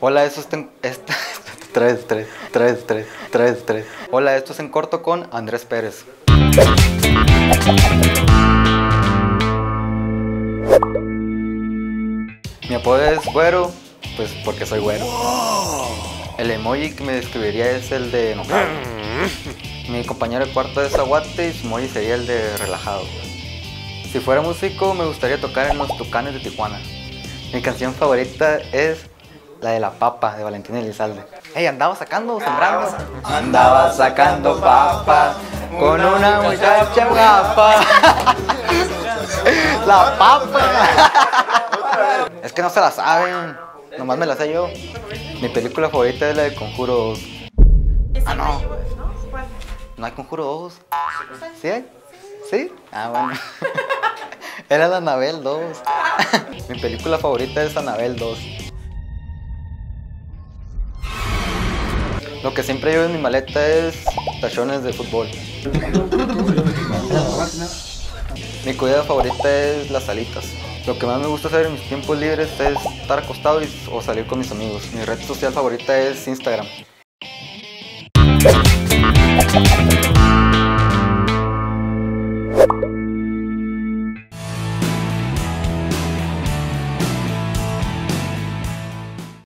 Hola, esto es en, esta- tres, tres, tres, tres, tres, tres. Hola, esto es en corto con Andrés Pérez. Mi apodo es güero, pues porque soy güero. El emoji que me describiría es el de enojado. Mi compañero de cuarto es aguate y su emoji sería el de relajado. Si fuera músico, me gustaría tocar en los Tucanes de Tijuana. Mi canción favorita es la de La Papa de Valentín Elizalde. Ey, andaba sacando, sembrando. Andaba sacando papa con una muchacha guapa. La papa. Es que no se la saben. Nomás me la sé yo. Mi película favorita es la de Conjuro 2. Ah, no. ¿No hay Conjuro 2? ¿Sí hay? ¿Sí? Ah, bueno. Era la Anabel 2. Mi película favorita es Anabel 2. Lo que siempre llevo en mi maleta es tachones de fútbol. Mi comida favorita es las alitas. Lo que más me gusta hacer en mis tiempos libres es estar acostado o salir con mis amigos. Mi red social favorita es Instagram.